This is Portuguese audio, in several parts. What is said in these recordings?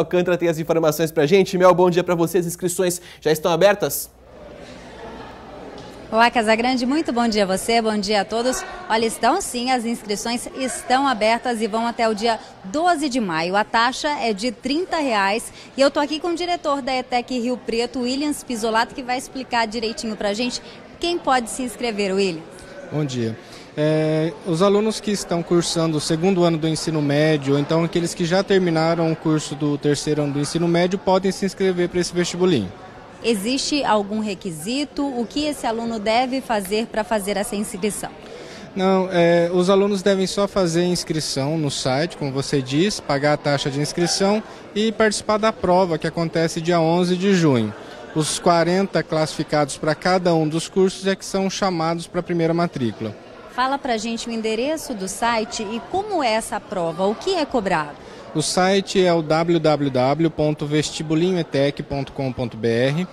Alcântara tem as informações pra gente. Mel, bom dia para você. As inscrições já estão abertas? Olá, Casagrande, muito bom dia a você, bom dia a todos. Olha, estão sim, as inscrições estão abertas e vão até o dia 12 de maio. A taxa é de 30 reais e eu estou aqui com o diretor da ETEC Rio Preto, Williams Pisolato, que vai explicar direitinho para a gente quem pode se inscrever, Williams. Bom dia. É, os alunos que estão cursando o segundo ano do ensino médio, ou então aqueles que já terminaram o curso do terceiro ano do ensino médio, podem se inscrever para esse vestibulinho. Existe algum requisito? O que esse aluno deve fazer para fazer essa inscrição? Não, é, os alunos devem só fazer inscrição no site, como você diz, pagar a taxa de inscrição e participar da prova que acontece dia 11 de junho. Os 40 classificados para cada um dos cursos é que são chamados para a primeira matrícula. Fala para a gente o endereço do site e como é essa prova, o que é cobrado? O site é o www.vestibulinhoetec.com.br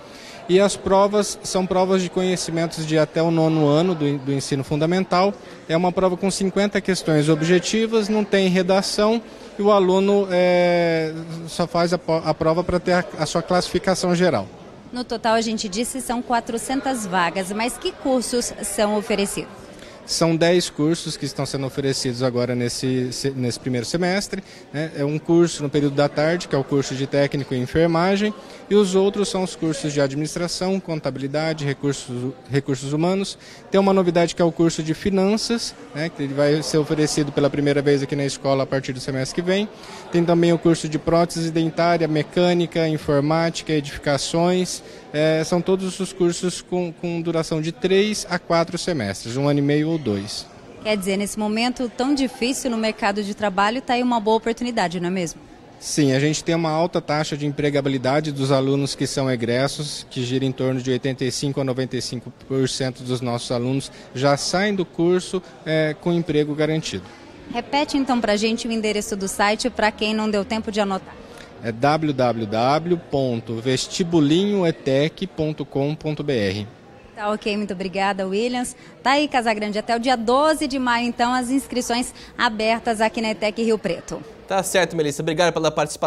e as provas são provas de conhecimentos de até o nono ano do, do, ensino fundamental. É uma prova com 50 questões objetivas, não tem redação e o aluno é, só faz a, a prova para ter a, a sua classificação geral. No total, a gente disse são 400 vagas, mas que cursos são oferecidos? São 10 cursos que estão sendo oferecidos agora nesse, nesse primeiro semestre. Né? É um curso no período da tarde, que é o curso de técnico em enfermagem, e os outros são os cursos de administração, contabilidade, recursos, recursos humanos. Tem uma novidade que é o curso de finanças, né? que ele vai ser oferecido pela primeira vez aqui na escola a partir do semestre que vem. Tem também o curso de prótese dentária, mecânica, informática, edificações. É, são todos os cursos com, com duração de 3 a 4 semestres, um ano e meio ou dois. Quer dizer, nesse momento tão difícil no mercado de trabalho, está aí uma boa oportunidade, não é mesmo? Sim, a gente tem uma alta taxa de empregabilidade dos alunos que são egressos, que gira em torno de 85% a 95% dos nossos alunos já saem do curso é, com emprego garantido. Repete então para a gente o endereço do site para quem não deu tempo de anotar. É www.vestibulinhoetec.com.br. Tá ok, muito obrigada, Williams. Tá aí, Casagrande, até o dia 12 de maio, então, as inscrições abertas aqui na ETEC Rio Preto. Tá certo, Melissa. Obrigado pela participação.